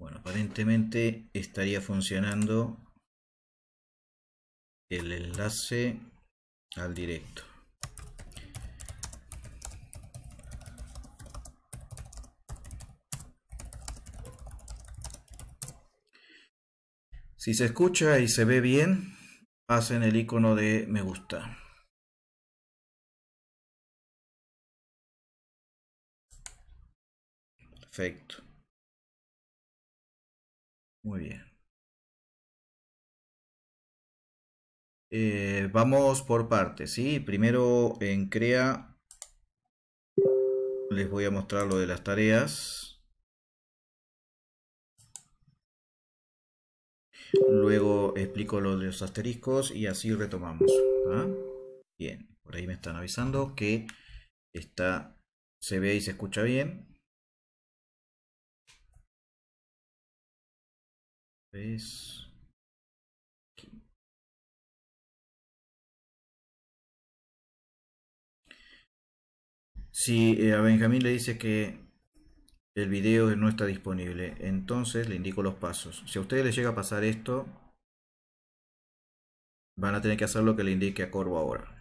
Bueno, aparentemente estaría funcionando el enlace al directo. Si se escucha y se ve bien, hacen el icono de me gusta. Perfecto. Muy bien. Eh, vamos por partes, ¿sí? Primero en Crea les voy a mostrar lo de las tareas. Luego explico lo de los asteriscos y así retomamos. ¿ah? Bien, por ahí me están avisando que está, se ve y se escucha bien. Si eh, a Benjamín le dice que el video no está disponible, entonces le indico los pasos. Si a ustedes les llega a pasar esto, van a tener que hacer lo que le indique a Corvo ahora.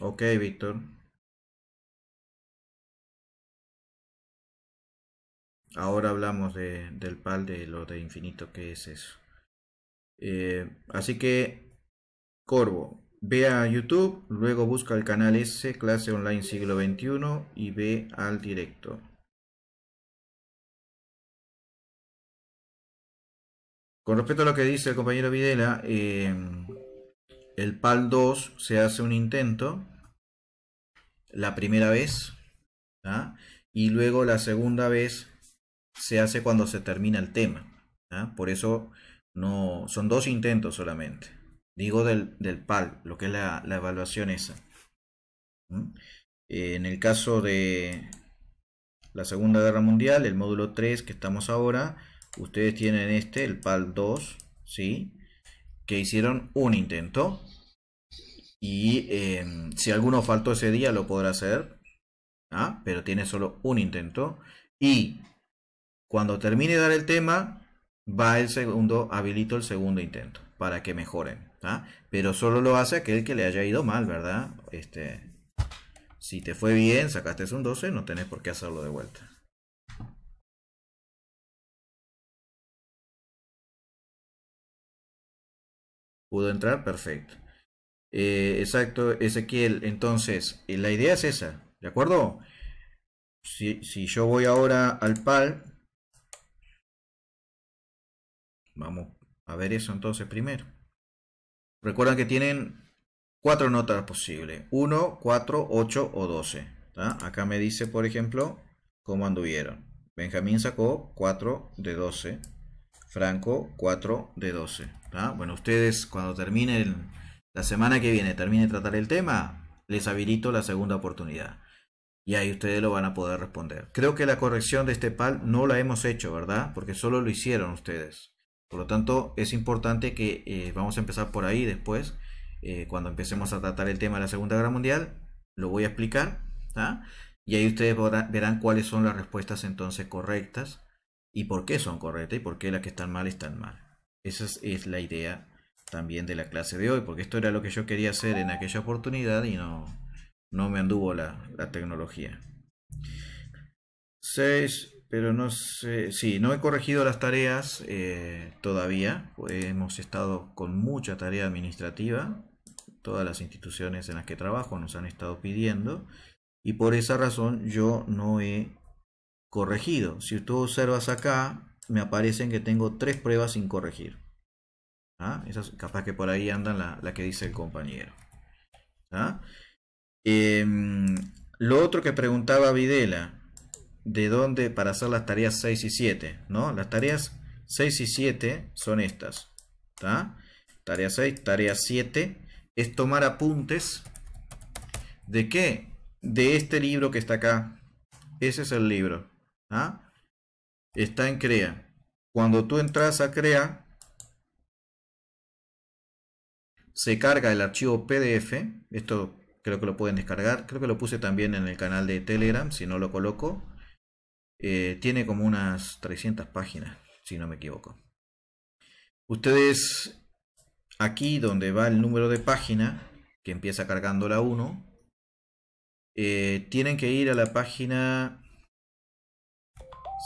Ok, Víctor. Ahora hablamos de, del PAL, de lo de infinito, que es eso. Eh, así que, Corvo, ve a YouTube, luego busca el canal S, clase online siglo XXI, y ve al directo. Con respecto a lo que dice el compañero Videla, eh, el PAL 2 se hace un intento la primera vez y luego la segunda vez se hace cuando se termina el tema. Por eso no son dos intentos solamente. Digo del, PAL, lo que es la, evaluación esa. En el caso de la Segunda Guerra Mundial, el módulo 3 que estamos ahora, ustedes tienen este, el PAL 2, ¿sí? Que hicieron un intento y em, si alguno faltó ese día lo podrá hacer, ¿ah? pero tiene solo un intento. Y cuando termine de dar el tema, va el segundo, habilito el segundo intento para que mejoren. ¿ah? Pero solo lo hace aquel que le haya ido mal, ¿verdad? Este, si te fue bien, sacaste un 12, no tenés por qué hacerlo de vuelta. ¿Pudo entrar? Perfecto. Eh, exacto, Ezequiel. Entonces, eh, la idea es esa, ¿de acuerdo? Si, si yo voy ahora al PAL, vamos a ver eso entonces primero. Recuerdan que tienen cuatro notas posibles: 1, 4, 8 o 12. Acá me dice, por ejemplo, cómo anduvieron. Benjamín sacó 4 de 12. Franco 4 de 12. Bueno, ustedes cuando terminen la semana que viene termine de tratar el tema, les habilito la segunda oportunidad. Y ahí ustedes lo van a poder responder. Creo que la corrección de este PAL no la hemos hecho, ¿verdad? Porque solo lo hicieron ustedes. Por lo tanto, es importante que eh, vamos a empezar por ahí después. Eh, cuando empecemos a tratar el tema de la Segunda Guerra Mundial, lo voy a explicar. Y ahí ustedes verán cuáles son las respuestas entonces correctas y por qué son correctas y por qué las que están mal están mal. Esa es la idea también de la clase de hoy, porque esto era lo que yo quería hacer en aquella oportunidad y no, no me anduvo la, tecnología. 6, pero no sé, sí, no he corregido las tareas eh, todavía, hemos estado con mucha tarea administrativa, todas las instituciones en las que trabajo nos han estado pidiendo y por esa razón yo no he corregido. Si tú observas acá, me aparecen que tengo tres pruebas sin corregir. ¿Ah? Esas capaz que por ahí andan la, que dice el compañero. ¿Ah? Em, lo otro que preguntaba Videla, ¿de dónde para hacer las tareas 6 y 7? ¿no? Las tareas 6 y 7 son estas. Tarea 6, tarea 7 es tomar apuntes de qué? de este libro que está acá. Ese es el libro. ¿Ah? Está en CREA. Cuando tú entras a CREA, se carga el archivo PDF. Esto creo que lo pueden descargar. Creo que lo puse también en el canal de Telegram, si no lo coloco. Eh, tiene como unas 300 páginas, si no me equivoco. Ustedes, aquí donde va el número de página, que empieza cargando la 1, eh, tienen que ir a la página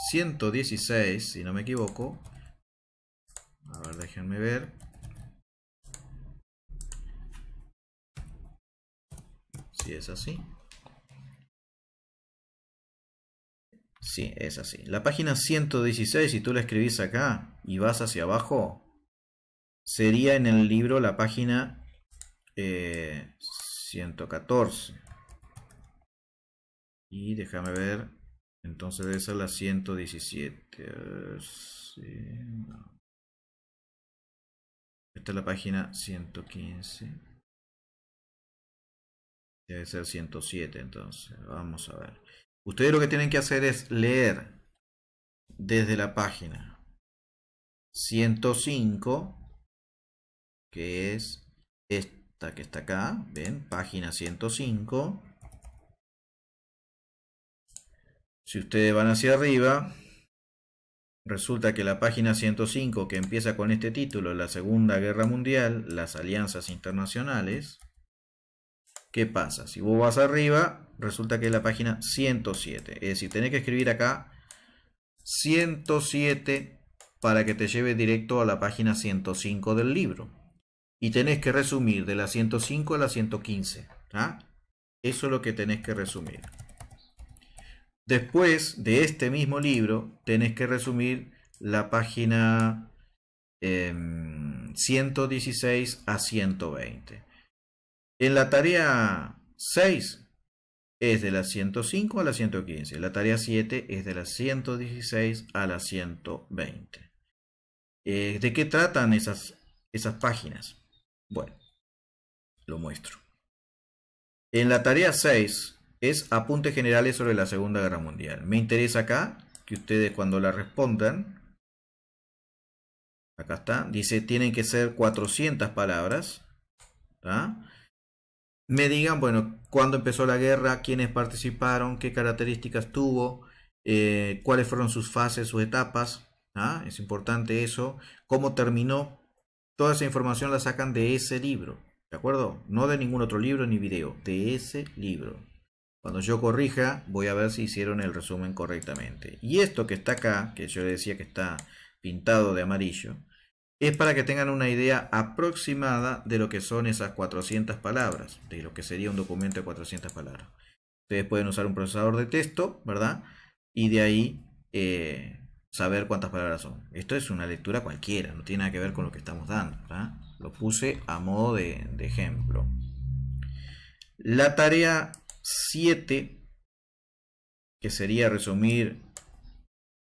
116, si no me equivoco. A ver, déjenme ver. Si es así. Sí, es así. La página 116, si tú la escribís acá y vas hacia abajo, sería en el libro la página 114. Eh, y déjame ver, entonces esa es la 117. Esta es la página 115. Debe ser 107 entonces. Vamos a ver. Ustedes lo que tienen que hacer es leer desde la página 105, que es esta que está acá, ven, página 105. Si ustedes van hacia arriba, resulta que la página 105 que empieza con este título, la Segunda Guerra Mundial, las alianzas internacionales, ¿qué pasa? Si vos vas arriba, resulta que es la página 107. Es decir, tenés que escribir acá 107 para que te lleve directo a la página 105 del libro. Y tenés que resumir de la 105 a la 115. ¿ah? Eso es lo que tenés que resumir. Después de este mismo libro, tenés que resumir la página 116 em, a 120. En la tarea 6 es de la 105 a la 115. La tarea 7 es de la 116 a la 120. Eh, ¿De qué tratan esas, esas páginas? Bueno, lo muestro. En la tarea 6 es apuntes generales sobre la Segunda Guerra Mundial. Me interesa acá que ustedes cuando la respondan, acá está, dice tienen que ser 400 palabras, me digan, bueno, cuándo empezó la guerra, quiénes participaron, qué características tuvo, eh, cuáles fueron sus fases, sus etapas, es importante eso, cómo terminó, toda esa información la sacan de ese libro, ¿de acuerdo? No de ningún otro libro ni video, de ese libro. Cuando yo corrija, voy a ver si hicieron el resumen correctamente. Y esto que está acá, que yo decía que está pintado de amarillo, es para que tengan una idea aproximada de lo que son esas 400 palabras, de lo que sería un documento de 400 palabras. Ustedes pueden usar un procesador de texto, ¿verdad? Y de ahí eh, saber cuántas palabras son. Esto es una lectura cualquiera, no tiene nada que ver con lo que estamos dando. Lo puse a modo de ejemplo. La tarea 7, que sería resumir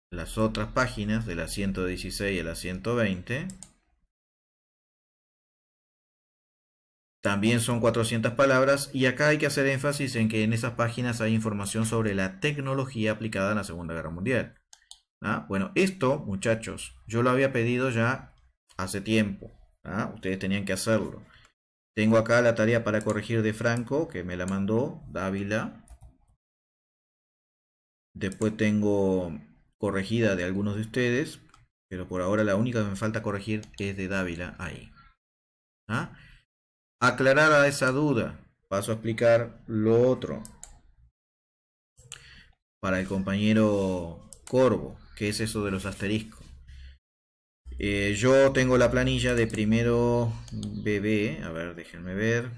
las otras páginas de la 116 a la 120. También son 400 palabras y acá hay que hacer énfasis en que en esas páginas hay información sobre la tecnología aplicada en la Segunda Guerra Mundial. ¿Ah? Bueno, esto, muchachos, yo lo había pedido ya hace tiempo. ¿ah? Ustedes tenían que hacerlo. Tengo acá la tarea para corregir de Franco, que me la mandó Dávila. Después tengo corregida de algunos de ustedes, pero por ahora la única que me falta corregir es de Dávila ahí. ¿Ah? Aclarada esa duda, paso a explicar lo otro. Para el compañero Corvo, ¿qué es eso de los asteriscos? Eh, yo tengo la planilla de primero BB, a ver, déjenme ver.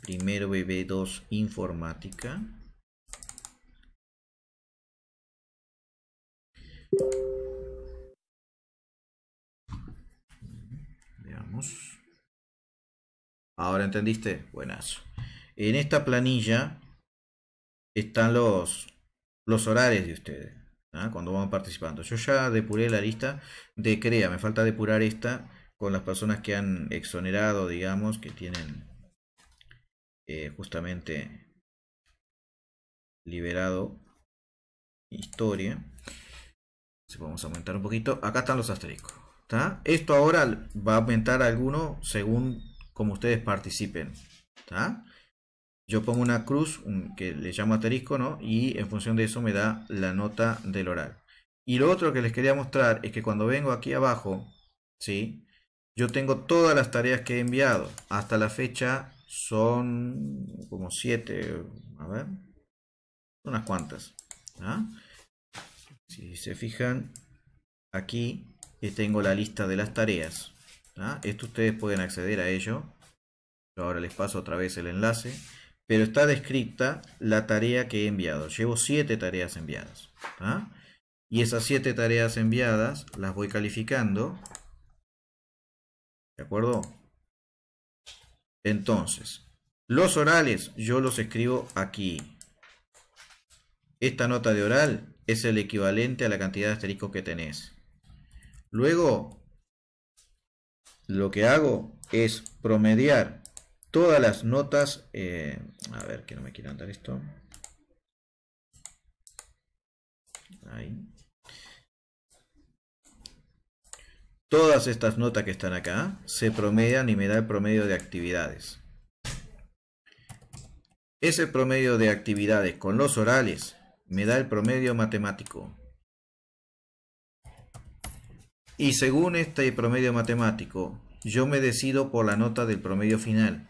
Primero BB2 informática. Veamos. Ahora entendiste, buenas. En esta planilla están los, los horarios de ustedes. ¿Ah? cuando vamos participando. Yo ya depuré la lista de CREA, me falta depurar esta con las personas que han exonerado, digamos, que tienen eh, justamente liberado historia. Si a aumentar un poquito. Acá están los asteriscos. Esto ahora va a aumentar alguno según como ustedes participen. Yo pongo una cruz que le llamo asterisco, ¿no? Y en función de eso me da la nota del oral. Y lo otro que les quería mostrar es que cuando vengo aquí abajo, ¿sí? Yo tengo todas las tareas que he enviado. Hasta la fecha son como 7, a ver, unas cuantas. Si se fijan, aquí tengo la lista de las tareas. Esto ustedes pueden acceder a ello. Yo ahora les paso otra vez el enlace. Pero está descrita la tarea que he enviado. Llevo 7 tareas enviadas. Y esas 7 tareas enviadas las voy calificando. ¿De acuerdo? Entonces, los orales yo los escribo aquí. Esta nota de oral es el equivalente a la cantidad de asteriscos que tenés. Luego, lo que hago es promediar todas las notas. Eh, a ver, que no me quiera andar esto. Ahí. Todas estas notas que están acá se promedian y me da el promedio de actividades. Ese promedio de actividades con los orales me da el promedio matemático. Y según este promedio matemático, yo me decido por la nota del promedio final.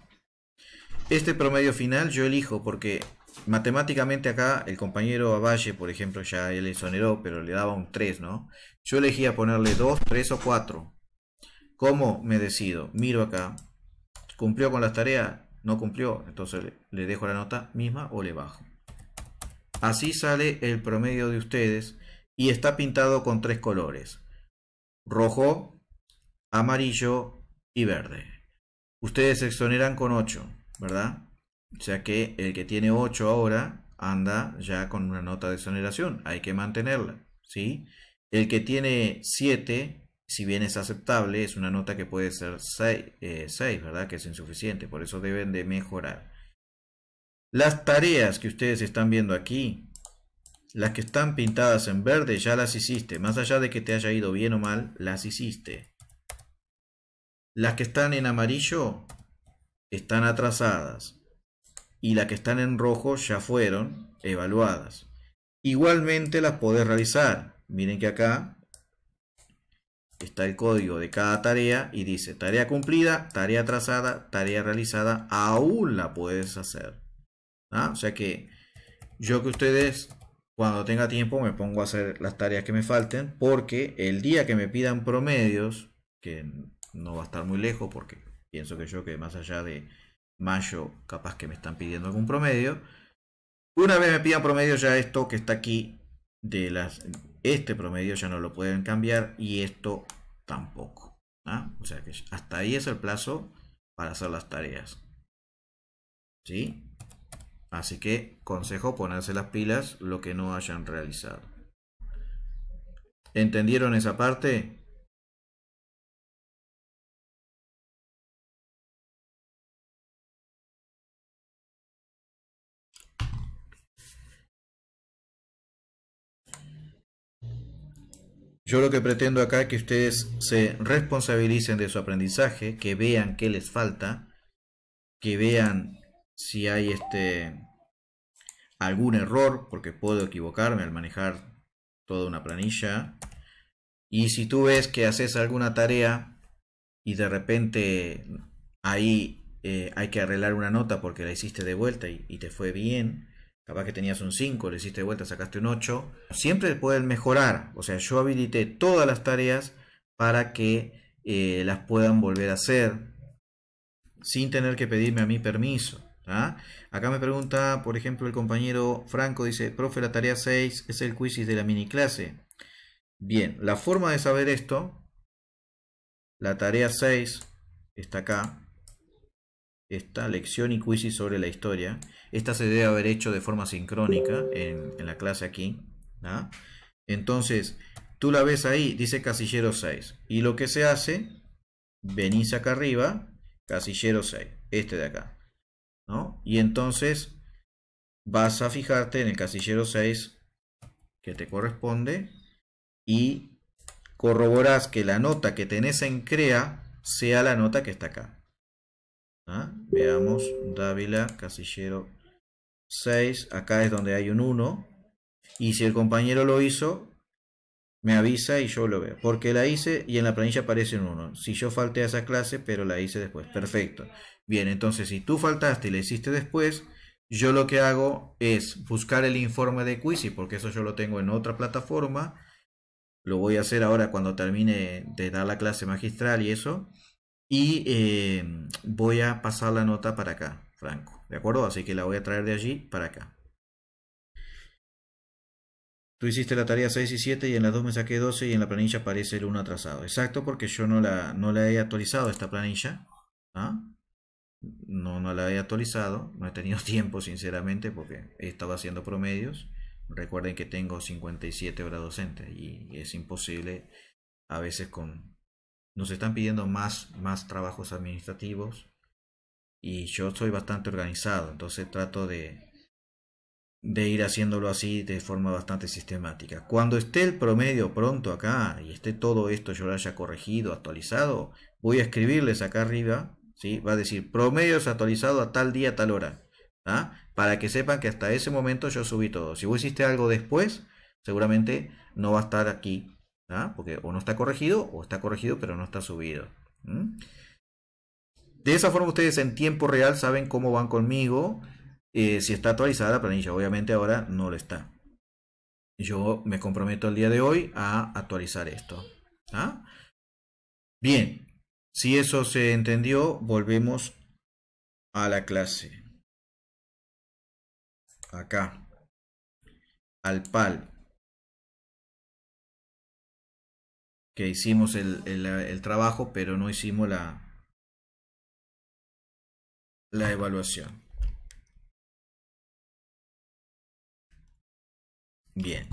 Este promedio final yo elijo porque matemáticamente acá el compañero Avalle, por ejemplo, ya él exoneró, pero le daba un 3, ¿no? Yo elegía ponerle 2, 3 o 4. ¿Cómo me decido? Miro acá. ¿Cumplió con las tareas? No cumplió. Entonces le dejo la nota misma o le bajo. Así sale el promedio de ustedes y está pintado con tres colores rojo, amarillo y verde. Ustedes exoneran con 8, ¿verdad? O sea que el que tiene 8 ahora anda ya con una nota de exoneración, hay que mantenerla, ¿sí? El que tiene 7, si bien es aceptable, es una nota que puede ser 6, eh, ¿verdad? Que es insuficiente, por eso deben de mejorar. Las tareas que ustedes están viendo aquí las que están pintadas en verde ya las hiciste. Más allá de que te haya ido bien o mal, las hiciste. Las que están en amarillo están atrasadas. Y las que están en rojo ya fueron evaluadas. Igualmente las podés realizar. Miren que acá está el código de cada tarea y dice tarea cumplida, tarea atrasada, tarea realizada, aún la puedes hacer. ¿Ah? O sea que yo que ustedes cuando tenga tiempo me pongo a hacer las tareas que me falten, porque el día que me pidan promedios, que no va a estar muy lejos, porque pienso que yo que más allá de mayo, capaz que me están pidiendo algún promedio, una vez me pidan promedio ya esto que está aquí, de las, este promedio ya no lo pueden cambiar y esto tampoco. ¿ah? O sea que hasta ahí es el plazo para hacer las tareas. ¿Sí? Así que consejo ponerse las pilas lo que no hayan realizado. ¿Entendieron esa parte? Yo lo que pretendo acá es que ustedes se responsabilicen de su aprendizaje, que vean qué les falta, que vean si hay este algún error, porque puedo equivocarme al manejar toda una planilla. Y si tú ves que haces alguna tarea y de repente ahí eh, hay que arreglar una nota porque la hiciste de vuelta y, te fue bien, capaz que tenías un 5, le hiciste de vuelta, sacaste un 8, siempre pueden mejorar. O sea, yo habilité todas las tareas para que eh, las puedan volver a hacer sin tener que pedirme a mí permiso. ¿Ah? Acá me pregunta, por ejemplo, el compañero Franco, dice, profe, la tarea 6 es el quiz de la mini clase. Bien, la forma de saber esto, la tarea 6 está acá, esta lección y quiz sobre la historia. Esta se debe haber hecho de forma sincrónica en, la clase aquí. Entonces, tú la ves ahí, dice casillero 6. Y lo que se hace, venís acá arriba, casillero 6, este de acá. ¿no? Y entonces vas a fijarte en el casillero 6 que te corresponde y corroboras que la nota que tenés en CREA sea la nota que está acá. ¿Ah? Veamos, Dávila, casillero 6, acá es donde hay un 1. Y si el compañero lo hizo, me avisa y yo lo veo. Porque la hice y en la planilla aparece un 1. Si yo falté a esa clase, pero la hice después. Perfecto. Bien, entonces si tú faltaste y la hiciste después, yo lo que hago es buscar el informe de Quizy, porque eso yo lo tengo en otra plataforma. Lo voy a hacer ahora cuando termine de dar la clase magistral y eso. Y eh, voy a pasar la nota para acá, Franco. ¿De acuerdo? Así que la voy a traer de allí para acá. Tú hiciste la tarea 6 y 7 y en las dos me saqué 12 y en la planilla aparece el 1 atrasado. Exacto, porque yo no la, no la he actualizado esta planilla. ¿Ah? No, no la he actualizado. No he tenido tiempo, sinceramente, porque he estado haciendo promedios. Recuerden que tengo 57 horas docentes y es imposible a veces con... Nos están pidiendo más, más trabajos administrativos y yo soy bastante organizado, entonces trato de, de ir haciéndolo así de forma bastante sistemática. Cuando esté el promedio pronto acá y esté todo esto yo lo haya corregido, actualizado, voy a escribirles acá arriba, ¿sí? va a decir promedios actualizado a tal día, tal hora, ¿ah? para que sepan que hasta ese momento yo subí todo. Si vos hiciste algo después, seguramente no va a estar aquí, ¿ah? porque o no está corregido o está corregido pero no está subido. De esa forma ustedes en tiempo real saben cómo van conmigo eh, si está actualizada la planilla. Obviamente ahora no lo está. Yo me comprometo el día de hoy a actualizar esto. ¿ah? Bien, si eso se entendió, volvemos a la clase. Acá. Al PAL. Que hicimos el, el trabajo, pero no hicimos la, la evaluación. Bien.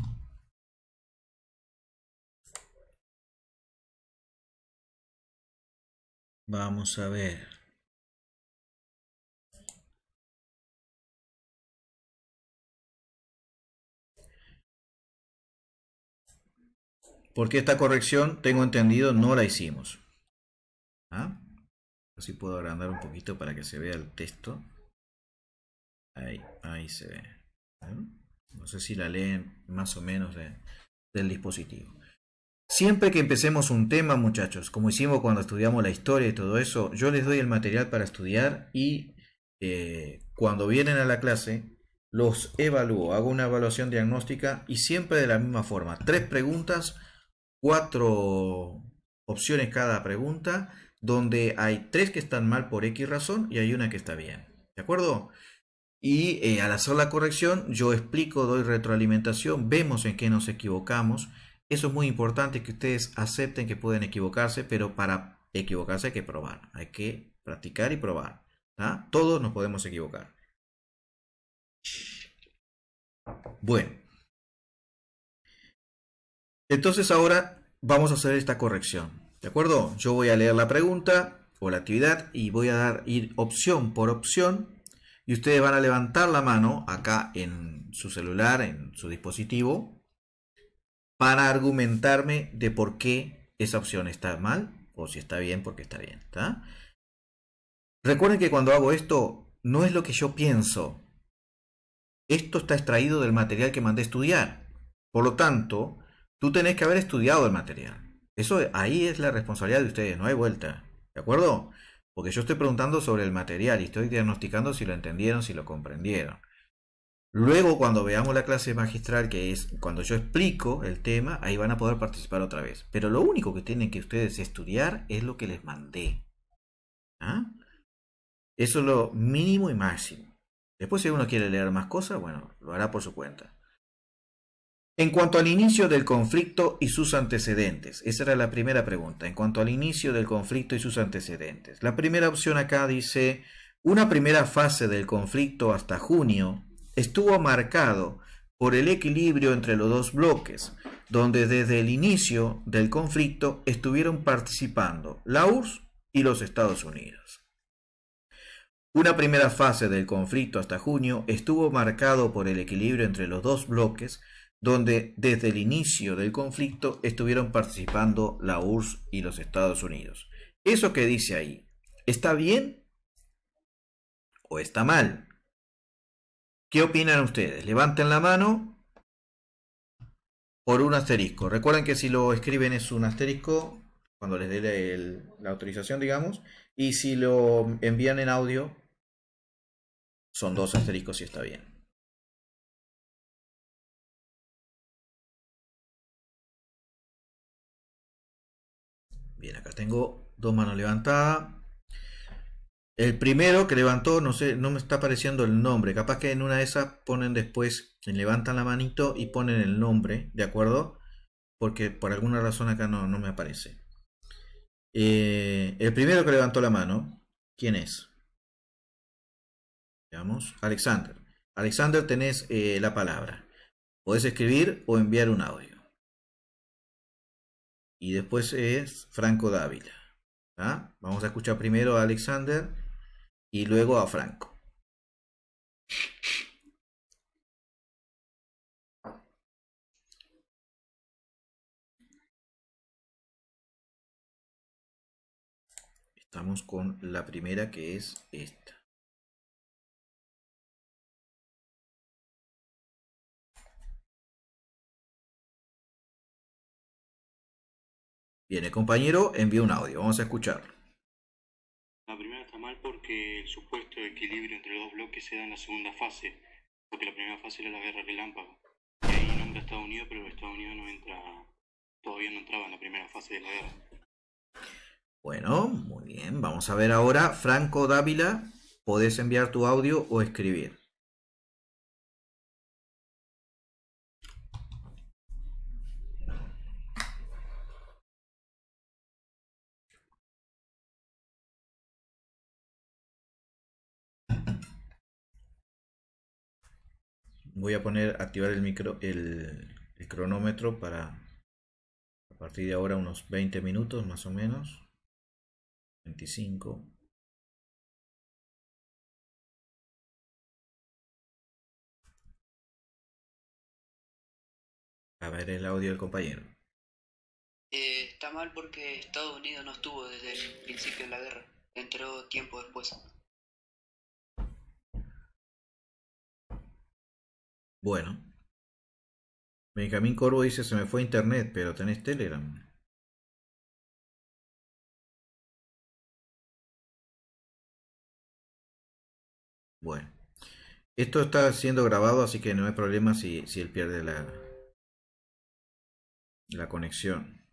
Vamos a ver. Porque esta corrección, tengo entendido, no la hicimos. ¿Ah? Así puedo agrandar un poquito para que se vea el texto. Ahí, ahí se ve. No sé si la leen más o menos del dispositivo. Siempre que empecemos un tema, muchachos, como hicimos cuando estudiamos la historia y todo eso, yo les doy el material para estudiar y eh, cuando vienen a la clase los evalúo, hago una evaluación diagnóstica y siempre de la misma forma. Tres preguntas, cuatro opciones cada pregunta, donde hay tres que están mal por X razón y hay una que está bien. ¿De acuerdo? Y eh, al hacer la corrección, yo explico, doy retroalimentación, vemos en qué nos equivocamos. Eso es muy importante que ustedes acepten que pueden equivocarse, pero para equivocarse hay que probar. Hay que practicar y probar. Todos nos podemos equivocar. Bueno. Entonces ahora vamos a hacer esta corrección. ¿De acuerdo? Yo voy a leer la pregunta o la actividad y voy a dar ir opción por opción y ustedes van a levantar la mano acá en su celular, en su dispositivo, para argumentarme de por qué esa opción está mal o si está bien porque está bien. Recuerden que cuando hago esto no es lo que yo pienso. Esto está extraído del material que mandé estudiar. Por lo tanto, tú tenés que haber estudiado el material. Eso ahí es la responsabilidad de ustedes, no hay vuelta. ¿De acuerdo? Porque yo estoy preguntando sobre el material y estoy diagnosticando si lo entendieron, si lo comprendieron. Luego, cuando veamos la clase magistral, que es cuando yo explico el tema, ahí van a poder participar otra vez. Pero lo único que tienen que ustedes estudiar es lo que les mandé. ¿Ah? Eso es lo mínimo y máximo. Después, si uno quiere leer más cosas, bueno, lo hará por su cuenta. En cuanto al inicio del conflicto y sus antecedentes, esa era la primera pregunta, en cuanto al inicio del conflicto y sus antecedentes. La primera opción acá dice, una primera fase del conflicto hasta junio estuvo marcado por el equilibrio entre los dos bloques, donde desde el inicio del conflicto estuvieron participando la URSS y los Estados Unidos. Una primera fase del conflicto hasta junio estuvo marcado por el equilibrio entre los dos bloques, donde desde el inicio del conflicto estuvieron participando la URSS y los Estados Unidos. Eso que dice ahí, ¿está bien o está mal? ¿Qué opinan ustedes? Levanten la mano por un asterisco. Recuerden que si lo escriben es un asterisco cuando les dé la autorización, digamos, y si lo envían en audio son dos asteriscos y está bien. Bien, acá tengo dos manos levantadas. El primero que levantó, no sé, no me está apareciendo el nombre. Capaz que en una de esas ponen después, levantan la manito y ponen el nombre, ¿de acuerdo? Porque por alguna razón acá no, no me aparece. Eh, el primero que levantó la mano, ¿quién es? Veamos, Alexander. Alexander, tenés eh, la palabra. Podés escribir o enviar un audio. Y después es Franco Dávila. Vamos a escuchar primero a Alexander y luego a Franco. Estamos con la primera que es esta. Bien, el compañero envió un audio, vamos a escucharlo. La primera está mal porque el supuesto equilibrio entre los dos bloques se da en la segunda fase, porque la primera fase era la guerra relámpago. Y ahí nombra Estados Unidos, pero Estados Unidos no entra, todavía no entraba en la primera fase de la guerra. Bueno, muy bien, vamos a ver ahora, Franco Dávila, podés enviar tu audio o escribir. Voy a poner, activar el micro, el, cronómetro para a partir de ahora unos 20 minutos más o menos. 25. A ver el audio del compañero. Eh, está mal porque Estados Unidos no estuvo desde el principio de la guerra, entró tiempo después. Bueno. Benjamín Corvo dice se me fue internet, pero tenés Telegram. Bueno. Esto está siendo grabado, así que no hay problema si, si él pierde la, la conexión.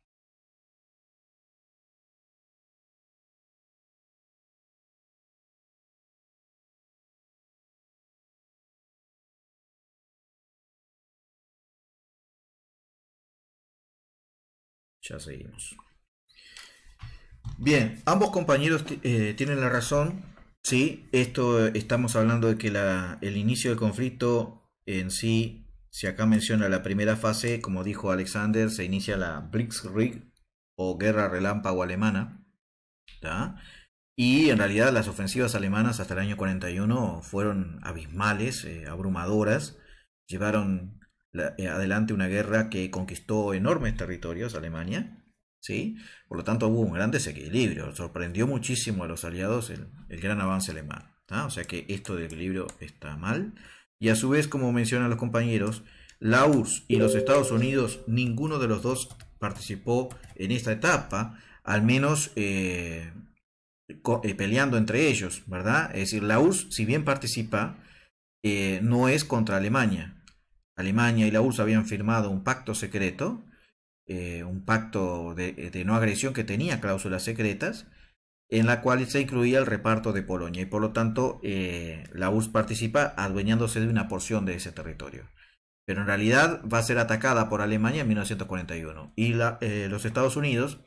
Ya seguimos. Bien, ambos compañeros eh, tienen la razón. Sí, esto estamos hablando de que la, el inicio del conflicto en sí, si acá menciona la primera fase, como dijo Alexander, se inicia la Blitzkrieg o guerra relámpago alemana. Y en realidad las ofensivas alemanas hasta el año 41 fueron abismales, eh, abrumadoras. Llevaron eh, adelante una guerra que conquistó enormes territorios, Alemania, ¿sí? Por lo tanto hubo un gran desequilibrio, sorprendió muchísimo a los aliados el, gran avance alemán, o sea que esto de equilibrio está mal, y a su vez, como mencionan los compañeros, la URSS y los Estados Unidos, ninguno de los dos participó en esta etapa, al menos eh, eh, peleando entre ellos, ¿verdad? Es decir, la URSS, si bien participa, no es contra Alemania, Alemania y la URSS habían firmado un pacto secreto, eh, un pacto de, no agresión que tenía cláusulas secretas, en la cual se incluía el reparto de Polonia y por lo tanto eh, la URSS participa adueñándose de una porción de ese territorio. Pero en realidad va a ser atacada por Alemania en 1941 y eh, los Estados Unidos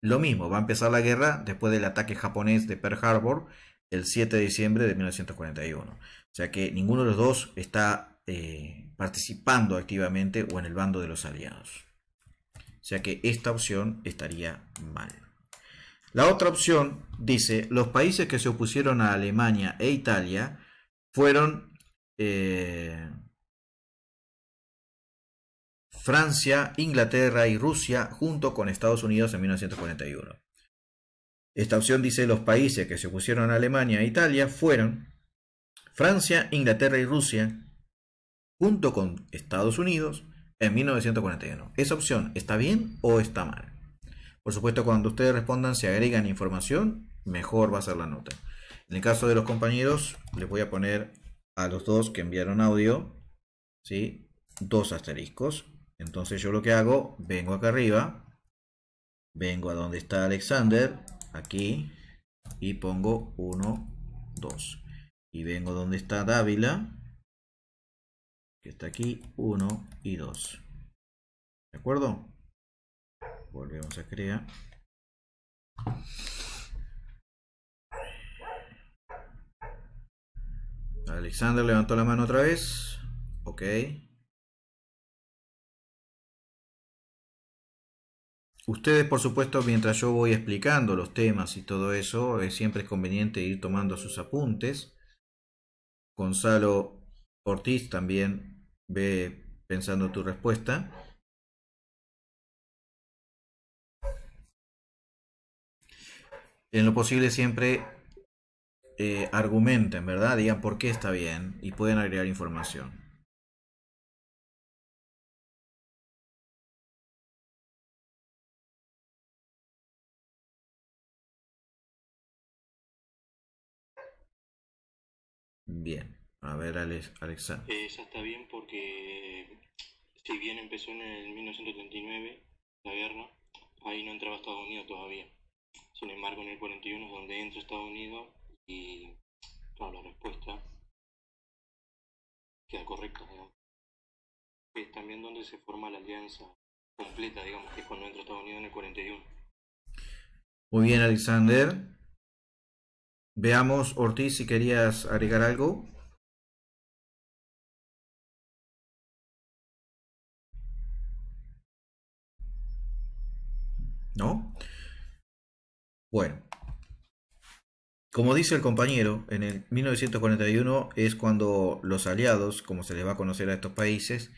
lo mismo, va a empezar la guerra después del ataque japonés de Pearl Harbor el 7 de diciembre de 1941. O sea que ninguno de los dos está eh, participando activamente o en el bando de los aliados. O sea que esta opción estaría mal. La otra opción dice, los países que se opusieron a Alemania e Italia fueron eh, Francia, Inglaterra y Rusia junto con Estados Unidos en 1941. Esta opción dice los países que se opusieron a Alemania e Italia fueron Francia, Inglaterra y Rusia junto con Estados Unidos en 1941. ¿Esa opción está bien o está mal? Por supuesto, cuando ustedes respondan, si agregan información, mejor va a ser la nota. En el caso de los compañeros, les voy a poner a los dos que enviaron audio, ¿sí? dos asteriscos. Entonces yo lo que hago, vengo acá arriba, vengo a donde está Alexander, aquí, y pongo 1, 2. Y vengo donde está Dávila, está aquí, 1 y 2. ¿De acuerdo? Volvemos a crear. Alexander levantó la mano otra vez. Ok. Ustedes, por supuesto, mientras yo voy explicando los temas y todo eso, siempre es conveniente ir tomando sus apuntes. Gonzalo Ortiz también ve pensando tu respuesta. En lo posible siempre eh, argumenten, ¿verdad? Digan por qué está bien y pueden agregar información. Bien, a ver Alex, Alexa. Esa está bien porque si bien empezó en el 1939 la guerra, ahí no entraba Estados Unidos todavía. Sin embargo, en el 41 es donde entra Estados Unidos y claro, la respuesta queda correcta. Es también donde se forma la alianza completa, digamos, que es cuando entra Estados Unidos en el 41. Muy bien, Alexander. Veamos, Ortiz, si querías agregar algo. ¿No? Bueno, como dice el compañero, en el 1941 es cuando los aliados, como se les va a conocer a estos países,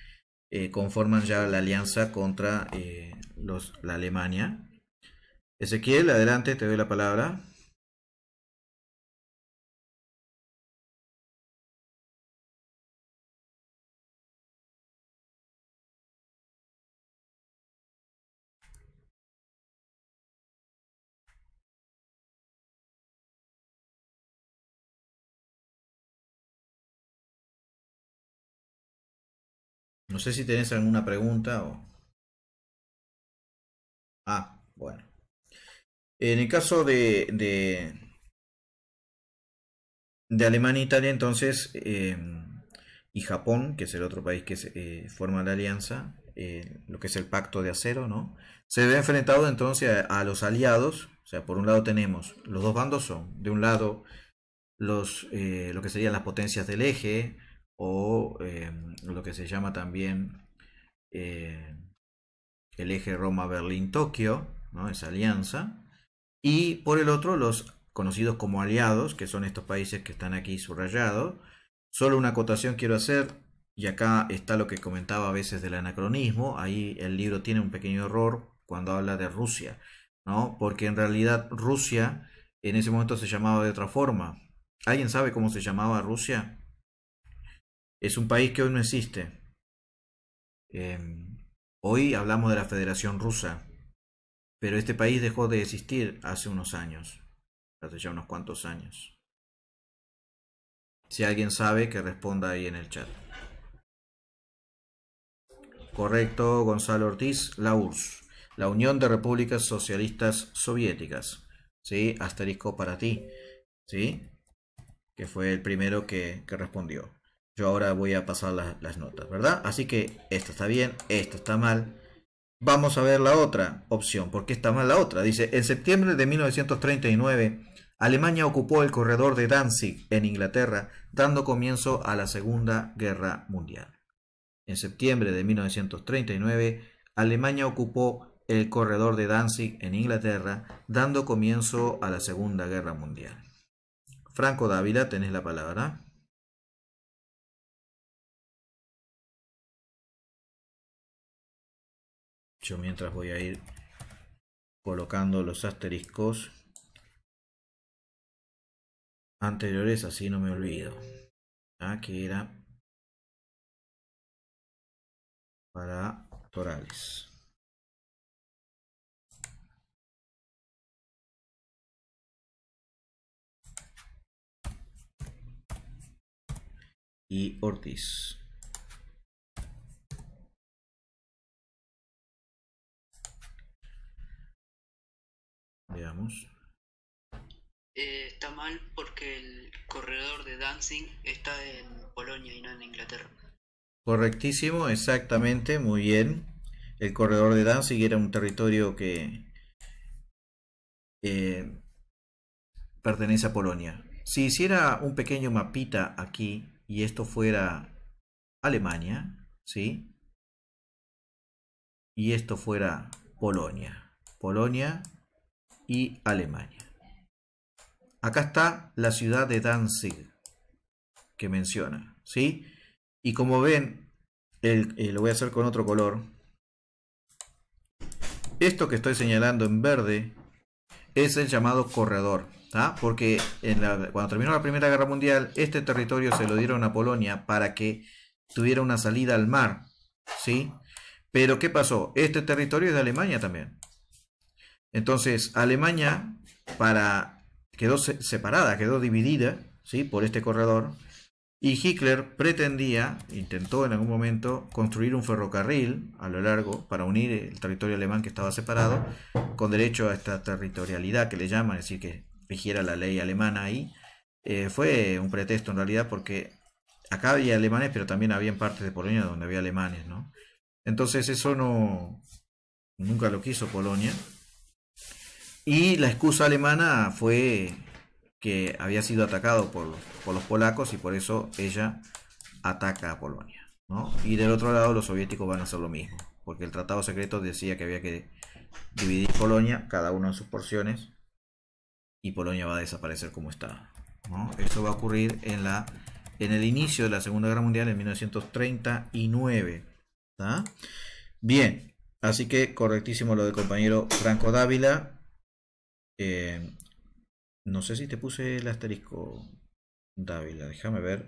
eh, conforman ya la alianza contra eh, los, la Alemania. Ezequiel, adelante, te doy la palabra. Sé si tenés alguna pregunta o... Ah, bueno. En el caso de, de, Alemania e Italia, entonces, eh, y Japón, que es el otro país que se, eh, forma la alianza, eh, lo que es el pacto de acero, ¿no? Se ve enfrentado entonces a, a, los aliados, o sea, por un lado tenemos, los dos bandos son, de un lado, los, lo que serían las potencias del eje, o eh, lo que se llama también eh, el eje Roma-Berlín-Tokio, ¿no? esa alianza, y por el otro los conocidos como aliados, que son estos países que están aquí subrayados. Solo una acotación quiero hacer, y acá está lo que comentaba a veces del anacronismo, ahí el libro tiene un pequeño error cuando habla de Rusia, ¿no? porque en realidad Rusia en ese momento se llamaba de otra forma. ¿Alguien sabe cómo se llamaba Rusia? Es un país que hoy no existe. Eh, hoy hablamos de la Federación Rusa, pero este país dejó de existir hace unos años, hace ya unos cuantos años. Si alguien sabe, que responda ahí en el chat. Correcto, Gonzalo Ortiz, la URSS, la Unión de Repúblicas Socialistas Soviéticas. ¿Sí? Asterisco para ti. ¿Sí? Que fue el primero que respondió. Yo ahora voy a pasar las, notas, ¿verdad? Así que esto está bien, esto está mal. Vamos a ver la otra opción. ¿Por qué está mal la otra? Dice, en septiembre de 1939, Alemania ocupó el corredor de Danzig en Inglaterra, dando comienzo a la Segunda Guerra Mundial. En septiembre de 1939, Alemania ocupó el corredor de Danzig en Inglaterra, dando comienzo a la Segunda Guerra Mundial. Franco Dávila, tenés la palabra. Yo mientras voy a ir colocando los asteriscos anteriores, así no me olvido. Aquí era para torales. Y Ortiz. Veamos. Eh, está mal porque el corredor de Danzig está en Polonia y no en Inglaterra. Correctísimo, exactamente, muy bien. El corredor de Danzig era un territorio que eh, pertenece a Polonia. Si hiciera un pequeño mapita aquí y esto fuera Alemania, ¿sí? Y esto fuera Polonia. Polonia y Alemania. Acá está la ciudad de Danzig que menciona, ¿sí? Y como ven, el, eh, lo voy a hacer con otro color. Esto que estoy señalando en verde es el llamado corredor, porque cuando terminó la Primera Guerra Mundial, este territorio se lo dieron a Polonia para que tuviera una salida al mar, ¿sí? Pero ¿qué pasó? Este territorio es de Alemania también. Entonces, Alemania para, quedó separada, quedó dividida ¿sí? por este corredor. Y Hitler pretendía, intentó en algún momento, construir un ferrocarril a lo largo para unir el territorio alemán que estaba separado con derecho a esta territorialidad que le llaman, es decir, que rigiera la ley alemana ahí. Eh, fue un pretexto en realidad porque acá había alemanes, pero también había partes de Polonia donde había alemanes, ¿no? Entonces eso no, nunca lo quiso Polonia. Y la excusa alemana fue que había sido atacado por, los polacos y por eso ella ataca a Polonia. Y del otro lado los soviéticos van a hacer lo mismo, porque el tratado secreto decía que había que dividir Polonia, cada uno en sus porciones, y Polonia va a desaparecer como está. Eso va a ocurrir en, la, en el inicio de la Segunda Guerra Mundial en 1939. Bien, así que correctísimo lo del compañero Franco Dávila. Eh, no sé si te puse el asterisco, Dávila. Déjame ver.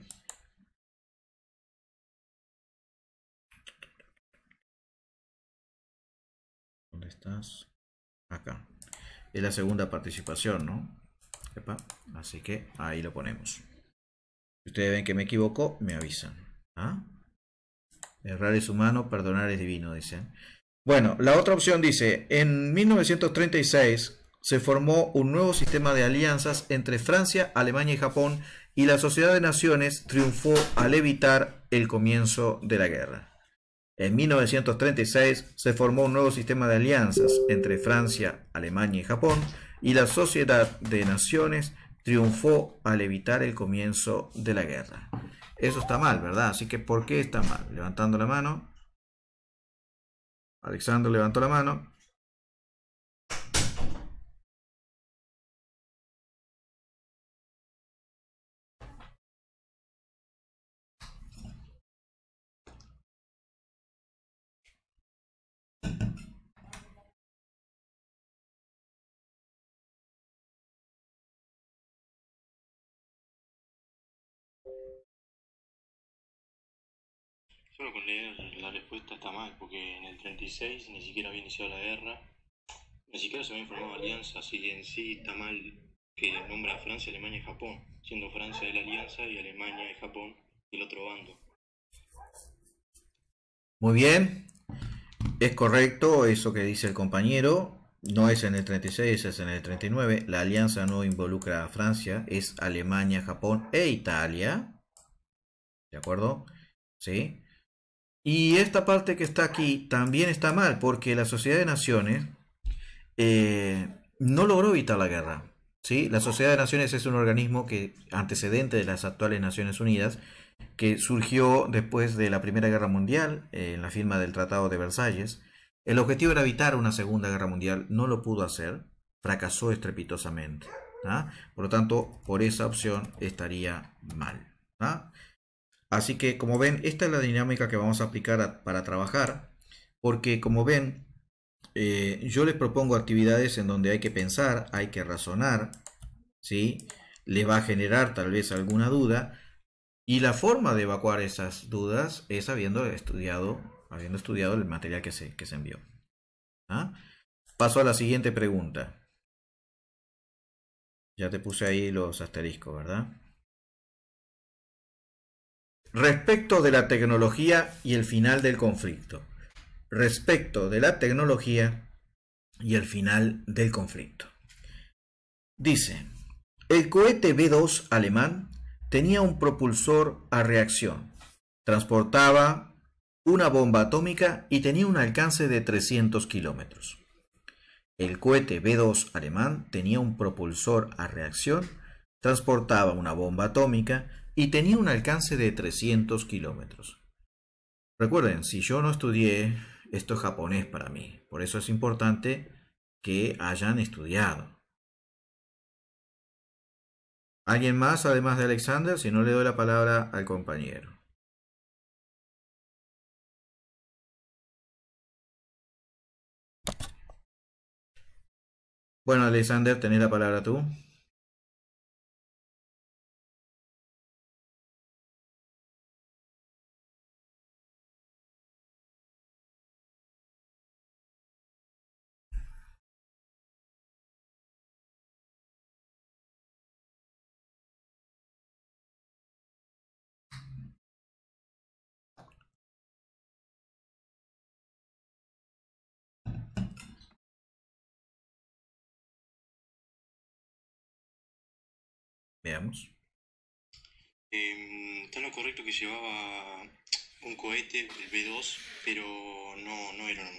¿Dónde estás? Acá. Es la segunda participación, ¿no? Así que ahí lo ponemos. Si ustedes ven que me equivoco, me avisan. ¿Ah? Errar es humano, perdonar es divino, dicen. Bueno, la otra opción dice, en 1936 se formó un nuevo sistema de alianzas entre Francia, Alemania y Japón y la Sociedad de Naciones triunfó al evitar el comienzo de la guerra. En 1936 se formó un nuevo sistema de alianzas entre Francia, Alemania y Japón y la Sociedad de Naciones triunfó al evitar el comienzo de la guerra. Eso está mal, ¿verdad? Así que ¿por qué está mal? Levantando la mano. Alexandro levantó la mano. Solo con leer la respuesta está mal, porque en el 36 ni siquiera había iniciado la guerra, ni siquiera se había formado alianza, así que en sí está mal que nombra a Francia, Alemania y Japón, siendo Francia de la alianza y Alemania y Japón del otro bando. Muy bien, es correcto eso que dice el compañero. No es en el 36, es en el 39. La alianza no involucra a Francia, es Alemania, Japón e Italia. ¿De acuerdo? ¿Sí? Y esta parte que está aquí también está mal, porque la Sociedad de Naciones eh, no logró evitar la guerra. ¿sí? La Sociedad de Naciones es un organismo que antecedente de las actuales Naciones Unidas, que surgió después de la Primera Guerra Mundial, eh, en la firma del Tratado de Versalles, El objetivo era evitar una segunda guerra mundial, no lo pudo hacer, fracasó estrepitosamente. Por lo tanto, por esa opción estaría mal. Así que, como ven, esta es la dinámica que vamos a aplicar para trabajar, porque como ven, eh, yo les propongo actividades en donde hay que pensar, hay que razonar, ¿sí? Le va a generar tal vez alguna duda, y la forma de evacuar esas dudas es habiendo estudiado, habiendo estudiado el material que se, que se envió. Paso a la siguiente pregunta. Ya te puse ahí los asteriscos, ¿verdad? Respecto de la tecnología y el final del conflicto. Respecto de la tecnología y el final del conflicto. Dice, el cohete B-2 alemán tenía un propulsor a reacción, transportaba una bomba atómica y tenía un alcance de 300 kilómetros. El cohete B-2 alemán tenía un propulsor a reacción, transportaba una bomba atómica y tenía un alcance de 300 kilómetros. Recuerden, si yo no estudié, esto es japonés para mí, por eso es importante que hayan estudiado. ¿Alguien más además de Alexander? Si no le doy la palabra al compañero. Bueno, Alexander, tenés la palabra tú. Veamos. Eh, está lo correcto que llevaba un cohete, el B2, pero no, no, eran,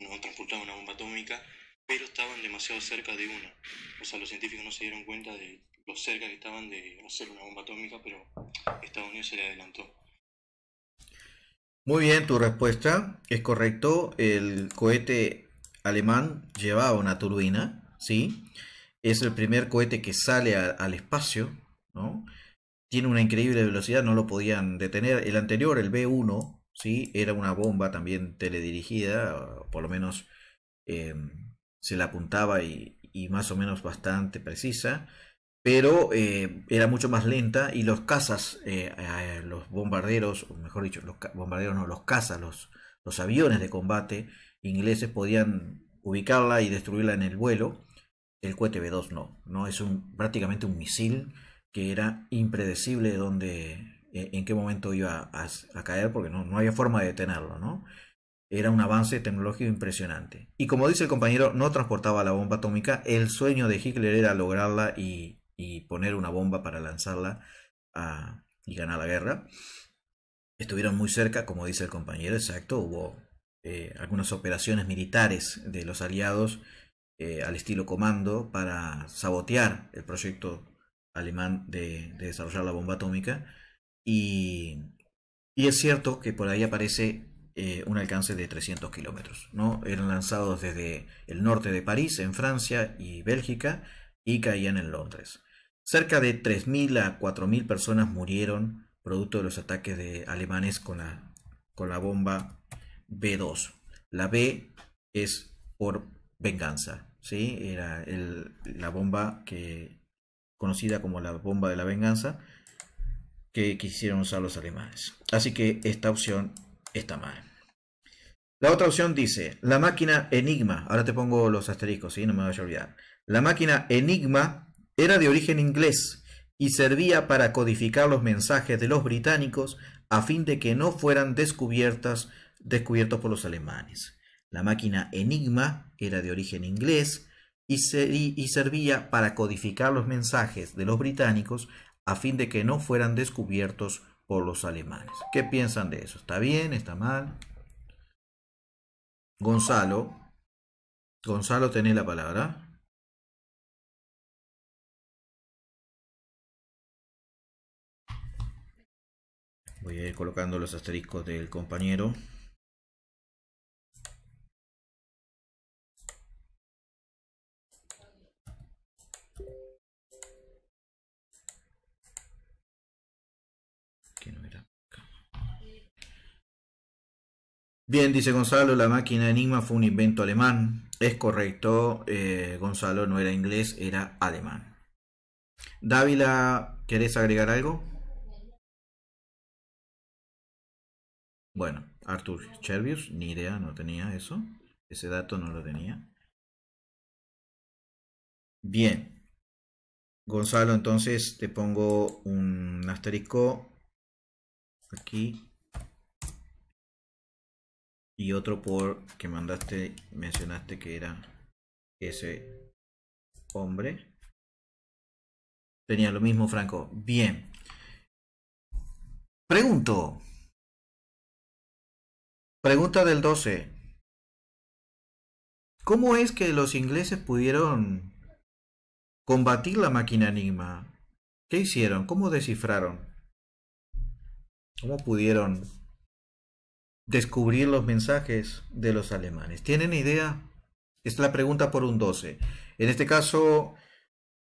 no transportaba una bomba atómica, pero estaban demasiado cerca de una. O sea, los científicos no se dieron cuenta de lo cerca que estaban de hacer una bomba atómica, pero Estados Unidos se le adelantó. Muy bien, tu respuesta es correcto. El cohete alemán llevaba una turbina, ¿sí? Es el primer cohete que sale al espacio, ¿no? Tiene una increíble velocidad, no lo podían detener. El anterior, el B-1, ¿sí? Era una bomba también teledirigida, por lo menos em, se la apuntaba y, más o menos bastante precisa, pero eh, era mucho más lenta y los cazas, eh, los bombarderos, o mejor dicho, los bombarderos no, los cazas, los, los aviones de combate ingleses podían ubicarla y destruirla en el vuelo el cohete B2 no, no es un, prácticamente un misil que era impredecible de dónde, e, en qué momento iba a, caer porque no, no, había forma de detenerlo, ¿no? Era un avance tecnológico impresionante. Y como dice el compañero, no transportaba la bomba atómica. El sueño de Hitler era lograrla y, poner una bomba para lanzarla y ganar la guerra. Estuvieron muy cerca, como dice el compañero, exacto. Hubo eh, algunas operaciones militares de los aliados eh, al estilo comando para sabotear el proyecto alemán de, desarrollar la bomba atómica. Y, es cierto que por ahí aparece eh, un alcance de 300 kilómetros. ¿no? Eran lanzados desde el norte de París, en Francia y Bélgica, y caían en Londres. Cerca de 3.000 a 4.000 personas murieron producto de los ataques de alemanes con la, con la bomba B2. La B es por venganza. ¿sí? Era la bomba que, conocida como la bomba de la venganza que quisieron usar los alemanes. Así que esta opción está mal. La otra opción dice, la máquina Enigma, ahora te pongo los asteriscos, ¿sí? no me vaya a olvidar. La máquina Enigma era de origen inglés y servía para codificar los mensajes de los británicos a fin de que no fueran descubiertas, descubiertos por los alemanes. La máquina Enigma era de origen inglés y, servía para codificar los mensajes de los británicos a fin de que no fueran descubiertos por los alemanes. ¿Qué piensan de eso? ¿Está bien? ¿Está mal? Gonzalo. Gonzalo, tenés la palabra. Voy a ir colocando los asteriscos del compañero. Bien, dice Gonzalo, la máquina Enigma fue un invento alemán. Es correcto, eh, Gonzalo no era inglés, era alemán. Dávila, ¿querés agregar algo? Bueno, Arthur Chervius, ni idea, no tenía eso. Ese dato no lo tenía. Bien. Gonzalo, entonces te pongo un asterisco aquí y otro por que mandaste, mencionaste que era ese hombre. Tenía lo mismo, Franco. Bien. Pregunto. Pregunta del 12. ¿Cómo es que los ingleses pudieron combatir la máquina Enigma? ¿Qué hicieron? ¿Cómo descifraron? ¿Cómo pudieron descubrir los mensajes de los alemanes? ¿Tienen idea? Es la pregunta por un 12. En este caso,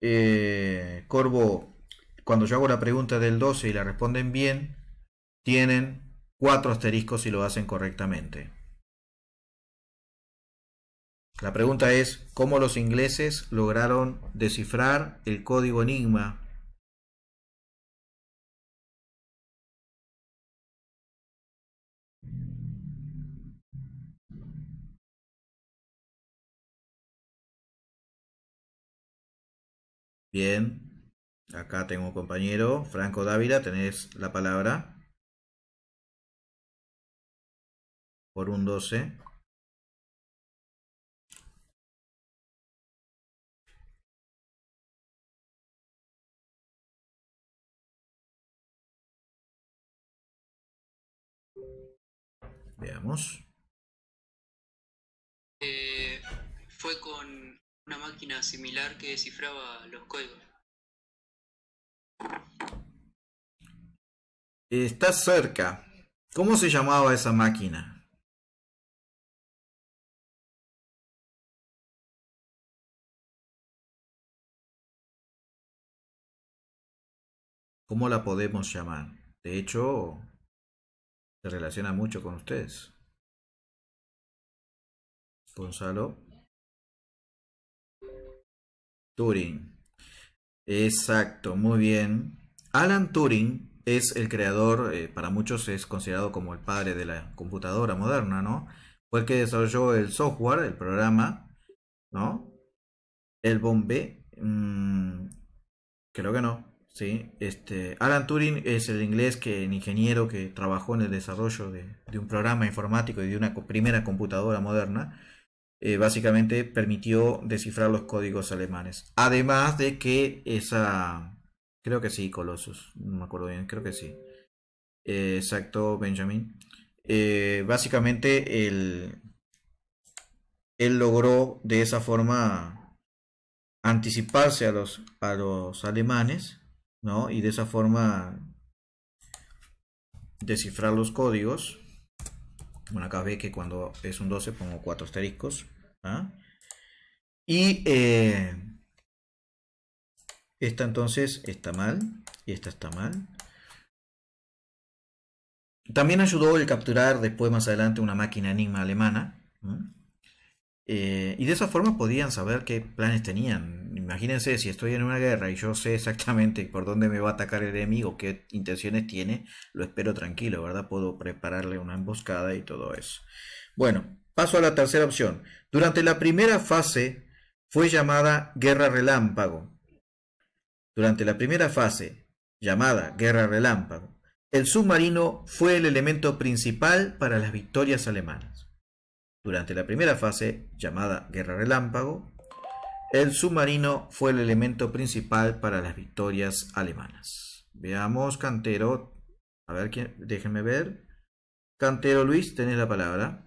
eh, Corvo, cuando yo hago la pregunta del 12 y la responden bien, tienen cuatro asteriscos si lo hacen correctamente. La pregunta es, ¿cómo los ingleses lograron descifrar el código enigma Bien, acá tengo un compañero, Franco Dávila, tenés la palabra. Por un 12. Veamos. Eh, fue con una máquina similar que descifraba los códigos. Está cerca. ¿Cómo se llamaba esa máquina? ¿Cómo la podemos llamar? De hecho, se relaciona mucho con ustedes. Gonzalo. Turing. Exacto, muy bien. Alan Turing es el creador, eh, para muchos es considerado como el padre de la computadora moderna, ¿no? Fue el que desarrolló el software, el programa, ¿no? El bombe. Mm, creo que no. Sí, este, Alan Turing es el inglés que el ingeniero que trabajó en el desarrollo de, de un programa informático y de una primera computadora moderna eh, básicamente permitió descifrar los códigos alemanes. Además de que esa, creo que sí, Colossus, no me acuerdo bien, creo que sí. Eh, exacto, Benjamin. Eh, básicamente él, él logró de esa forma anticiparse a los, a los alemanes, ¿no? Y de esa forma descifrar los códigos. Bueno, acá ve que cuando es un 12 pongo cuatro asteriscos. ¿Ah? Y eh, esta entonces está mal. Y esta está mal. También ayudó el capturar después más adelante una máquina enigma alemana. Eh, y de esa forma podían saber qué planes tenían. Imagínense si estoy en una guerra y yo sé exactamente por dónde me va a atacar el enemigo, qué intenciones tiene, lo espero tranquilo, ¿verdad? Puedo prepararle una emboscada y todo eso. Bueno, paso a la tercera opción. Durante la primera fase fue llamada Guerra Relámpago. Durante la primera fase, llamada Guerra Relámpago, el submarino fue el elemento principal para las victorias alemanas. Durante la primera fase, llamada Guerra Relámpago, el submarino fue el elemento principal para las victorias alemanas. Veamos, Cantero. A ver, déjenme ver. Cantero Luis, tenés la palabra.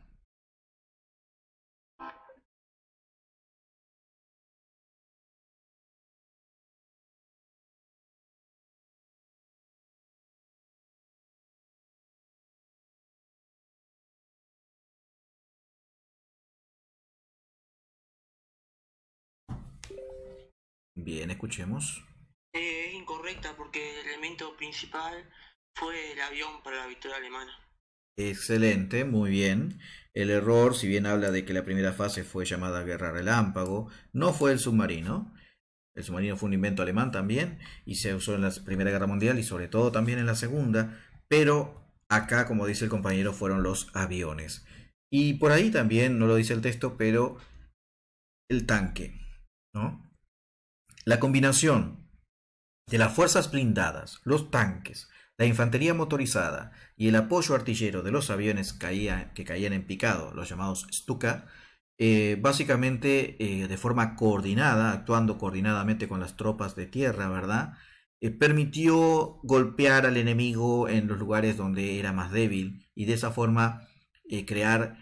Bien, escuchemos. Eh, es incorrecta porque el elemento principal fue el avión para la victoria alemana. Excelente, muy bien. El error, si bien habla de que la primera fase fue llamada Guerra Relámpago, no fue el submarino. El submarino fue un invento alemán también y se usó en la Primera Guerra Mundial y sobre todo también en la Segunda, pero acá, como dice el compañero, fueron los aviones. Y por ahí también, no lo dice el texto, pero el tanque, ¿no? La combinación de las fuerzas blindadas, los tanques, la infantería motorizada y el apoyo artillero de los aviones que caían en picado, los llamados Stuka, eh, básicamente eh, de forma coordinada, actuando coordinadamente con las tropas de tierra, ¿verdad? Eh, permitió golpear al enemigo en los lugares donde era más débil y de esa forma crear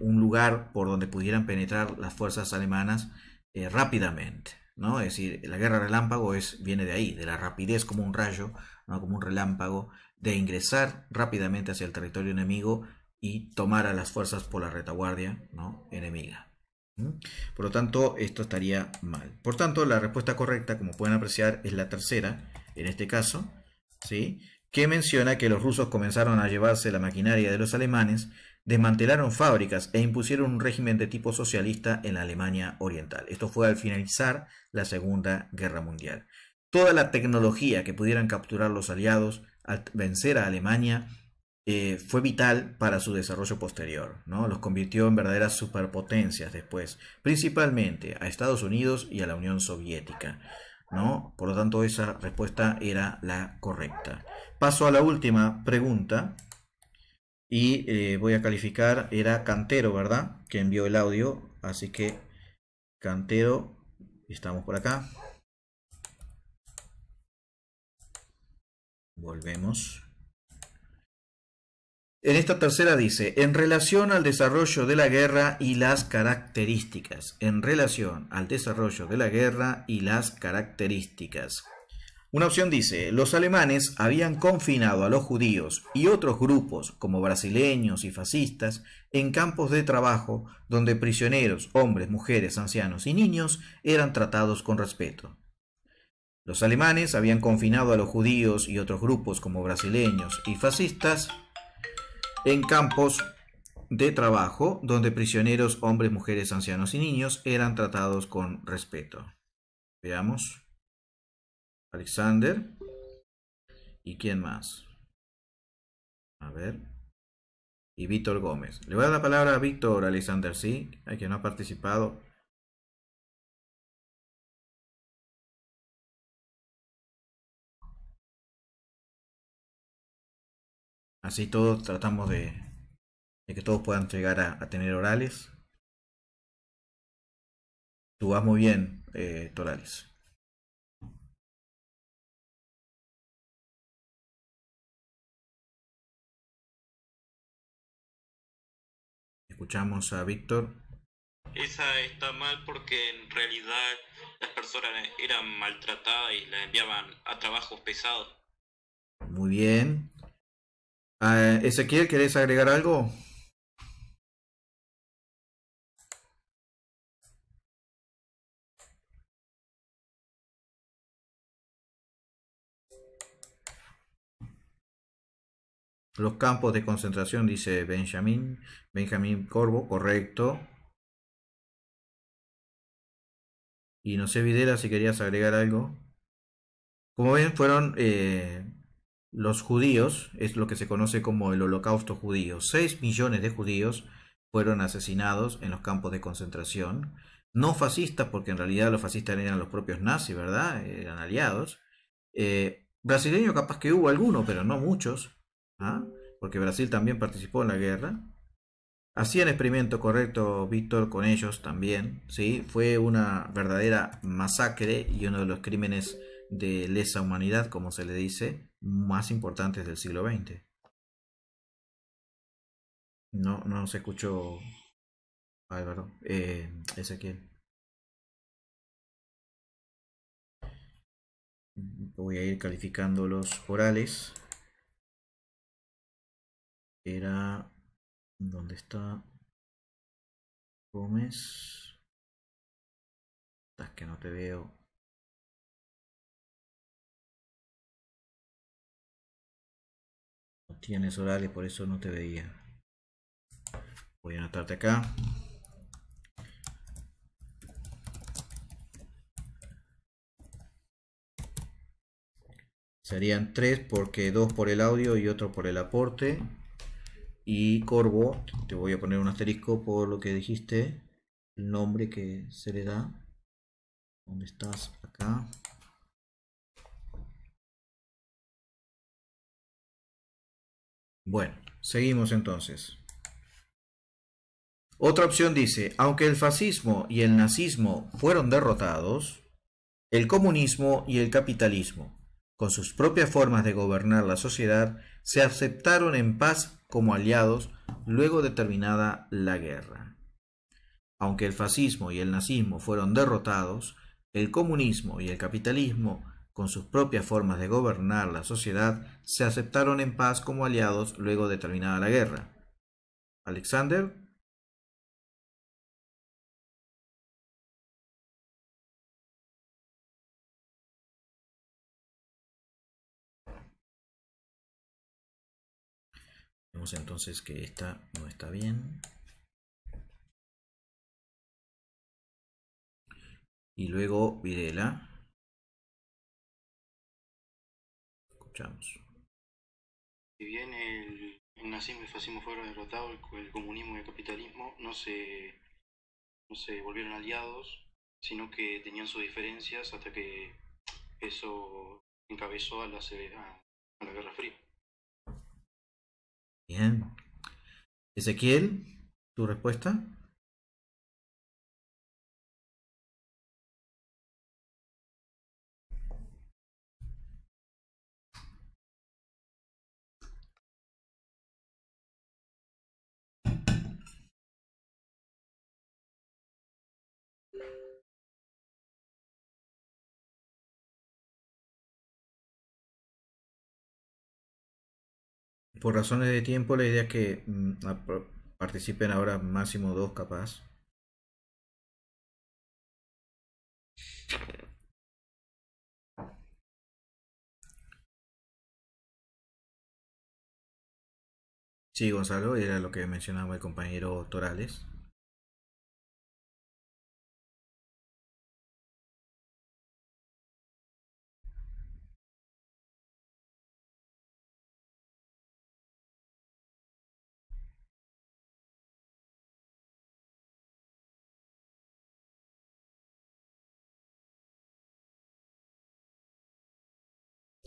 un lugar por donde pudieran penetrar las fuerzas alemanas rápidamente. ¿No? Es decir, la guerra relámpago es, viene de ahí, de la rapidez como un rayo como un relámpago, de ingresar rápidamente hacia el territorio enemigo y tomar a las fuerzas por la retaguardia ¿no? enemiga. Por lo tanto, esto estaría mal. Por tanto, la respuesta correcta, como pueden apreciar, es la tercera, en este caso, ¿sí? que menciona que los rusos comenzaron a llevarse la maquinaria de los alemanes, desmantelaron fábricas e impusieron un régimen de tipo socialista en la Alemania Oriental. Esto fue al finalizar la Segunda Guerra Mundial toda la tecnología que pudieran capturar los aliados al vencer a Alemania eh, fue vital para su desarrollo posterior, ¿no? Los convirtió en verdaderas superpotencias después, principalmente a Estados Unidos y a la Unión Soviética, ¿no? Por lo tanto, esa respuesta era la correcta. Paso a la última pregunta y eh, voy a calificar, era Cantero, ¿verdad? Que envió el audio, así que Cantero, estamos por acá. Volvemos. En esta tercera dice, en relación al desarrollo de la guerra y las características. En relación al desarrollo de la guerra y las características. Una opción dice, los alemanes habían confinado a los judíos y otros grupos, como brasileños y fascistas, en campos de trabajo donde prisioneros, hombres, mujeres, ancianos y niños eran tratados con respeto. Los alemanes habían confinado a los judíos y otros grupos como brasileños y fascistas en campos de trabajo donde prisioneros, hombres, mujeres, ancianos y niños eran tratados con respeto. Veamos. Alexander. ¿Y quién más? A ver. Y Víctor Gómez. Le voy a dar la palabra a Víctor Alexander, ¿sí? Hay quien no ha participado. Así todos tratamos de, que todos puedan llegar a, tener orales. Tú vas muy bien, eh, Torales. Escuchamos a Víctor. Esa está mal porque en realidad las personas eran maltratadas y las enviaban a trabajos pesados. Muy bien. Uh, Ezequiel, ¿querés agregar algo? Los campos de concentración, dice Benjamín. Benjamín Corvo, correcto. Y no sé, Videla, si querías agregar algo. Como ven, fueron eh, los judíos, es lo que se conoce como el holocausto judío. 6 millones de judíos fueron asesinados en los campos de concentración. No fascistas, porque en realidad los fascistas eran los propios nazis, ¿verdad? Eran aliados. Eh, brasileño capaz que hubo alguno, pero no muchos, ¿ah? porque Brasil también participó en la guerra. Hacían experimento correcto Víctor con ellos también, ¿sí? Fue una verdadera masacre y uno de los crímenes de lesa humanidad, como se le dice, más importantes del siglo XX. No, no se escuchó Álvaro, eh, Ezequiel. Voy a ir calificando los orales. Era... ¿Dónde está? Gómez. Estás que no te veo. Tienes horarios, por eso no te veía. Voy a anotarte acá. Serían tres porque dos por el audio y otro por el aporte. Y Corvo, te voy a poner un asterisco por lo que dijiste, el nombre que se le da. ¿Dónde estás? Acá. Bueno, seguimos entonces. Otra opción dice, aunque el fascismo y el nazismo fueron derrotados, el comunismo y el capitalismo, con sus propias formas de gobernar la sociedad, se aceptaron en paz como aliados luego de terminada la guerra. Aunque el fascismo y el nazismo fueron derrotados, el comunismo y el capitalismo, con sus propias formas de gobernar la sociedad, se aceptaron en paz como aliados luego de terminada la guerra. Alexander Vemos entonces que esta no está bien. Y luego Videla. Escuchamos. Si bien el, el nazismo y el fascismo fueron derrotados, el, comunismo y el capitalismo no se, no se volvieron aliados, sino que tenían sus diferencias hasta que eso encabezó a la, a la Guerra Fría. Bien. Ezequiel, ¿tu respuesta? Por razones de tiempo, la idea es que mm, participen ahora máximo dos capaz. Sí, Gonzalo, era lo que mencionaba el compañero Torales.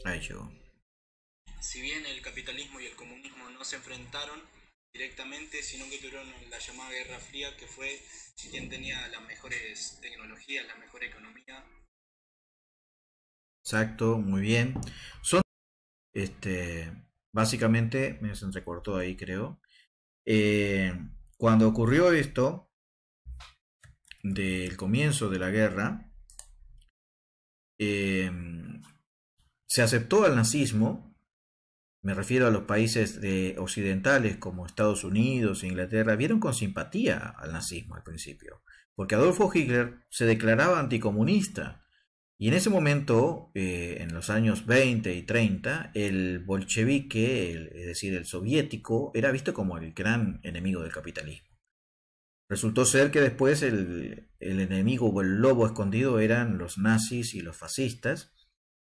Ahí llegó. Si bien el capitalismo y el comunismo no se enfrentaron directamente, sino que tuvieron la llamada Guerra Fría, que fue quien tenía las mejores tecnologías, la mejor economía. Exacto, muy bien. Son, este, básicamente, me se entrecortó ahí, creo. Eh, cuando ocurrió esto, del comienzo de la guerra, eh, se aceptó al nazismo, me refiero a los países de, occidentales como Estados Unidos Inglaterra, vieron con simpatía al nazismo al principio, porque Adolfo Hitler se declaraba anticomunista. Y en ese momento, eh, en los años 20 y 30, el bolchevique, es decir, el soviético, era visto como el gran enemigo del capitalismo. Resultó ser que después el, el enemigo o el lobo escondido eran los nazis y los fascistas,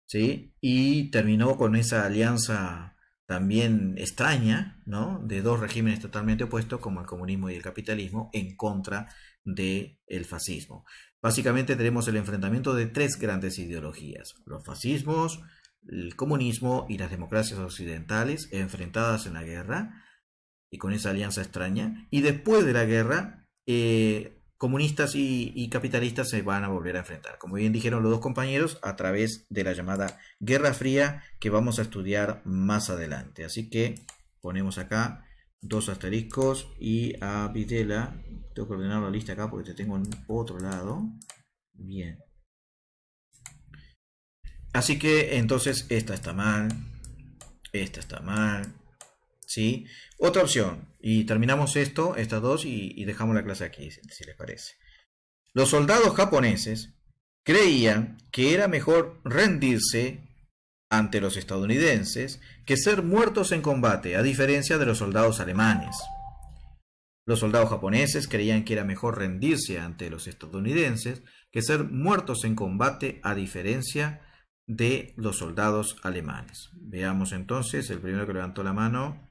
¿sí? Y terminó con esa alianza también extraña, ¿no? De dos regímenes totalmente opuestos como el comunismo y el capitalismo en contra del fascismo. Básicamente tenemos el enfrentamiento de tres grandes ideologías, los fascismos, el comunismo y las democracias occidentales enfrentadas en la guerra y con esa alianza extraña. Y después de la guerra, eh, comunistas y, capitalistas se van a volver a enfrentar, como bien dijeron los dos compañeros, a través de la llamada Guerra Fría que vamos a estudiar más adelante. Así que ponemos acá dos asteriscos y a Videla, tengo que ordenar la lista acá porque te tengo en otro lado. Bien. Así que entonces esta está mal, esta está mal, Otra opción, y terminamos esto, estas dos, y, y dejamos la clase aquí, si si les parece. Los soldados japoneses creían que era mejor rendirse ante los estadounidenses que ser muertos en combate, a diferencia de los soldados alemanes. Los soldados japoneses creían que era mejor rendirse ante los estadounidenses que ser muertos en combate, a diferencia de los soldados alemanes. Veamos entonces, el primero que levantó la mano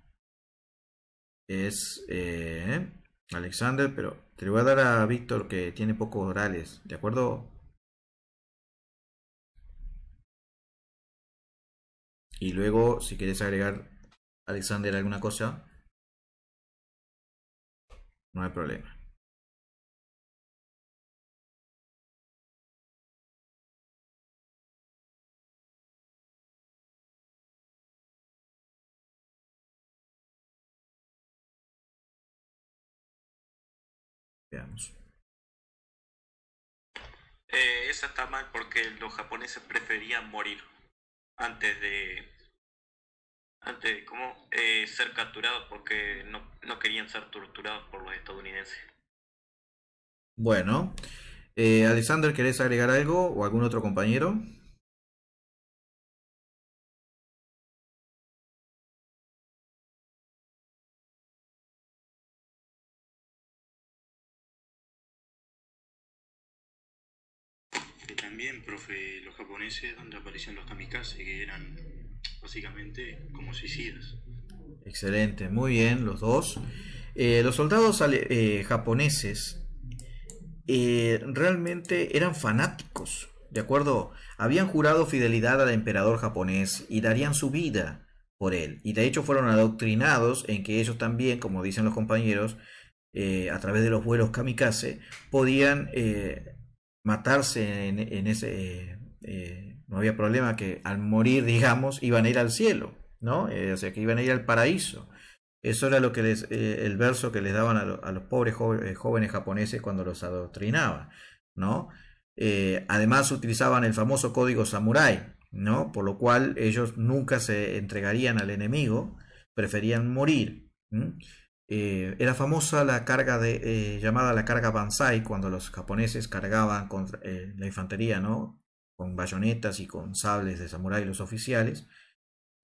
es eh, Alexander, pero te lo voy a dar a Víctor que tiene pocos orales, ¿de acuerdo? Y luego, si quieres agregar, Alexander, alguna cosa, no hay problema. Veamos. Eh, esa está mal porque los japoneses preferían morir antes de antes de ¿cómo? Eh, ser capturados porque no, no querían ser torturados por los estadounidenses. Bueno, eh, Alexander, ¿querés agregar algo o algún otro compañero? Los japoneses, donde aparecían los kamikaze, que eran básicamente como suicidas. Excelente, muy bien, los dos. Eh, los soldados eh, japoneses eh, realmente eran fanáticos, ¿de acuerdo? Habían jurado fidelidad al emperador japonés y darían su vida por él. Y de hecho fueron adoctrinados en que ellos también, como dicen los compañeros, eh, a través de los vuelos kamikaze, podían matarse en, ese... eh, no había problema que al morir, digamos, iban a ir al cielo, ¿no? Eh, o sea, que iban a ir al paraíso. Eso era lo que les, eh, el verso que les daban a, lo- a los pobres jóvenes japoneses cuando los adoctrinaban, ¿no? Además utilizaban el famoso código samurái, ¿no? Por lo cual ellos nunca se entregarían al enemigo, preferían morir. Eh, era famosa la carga de, eh, llamada la carga Banzai, cuando los japoneses cargaban contra eh, la infantería, ¿no? Con bayonetas y con sables de samurái los oficiales.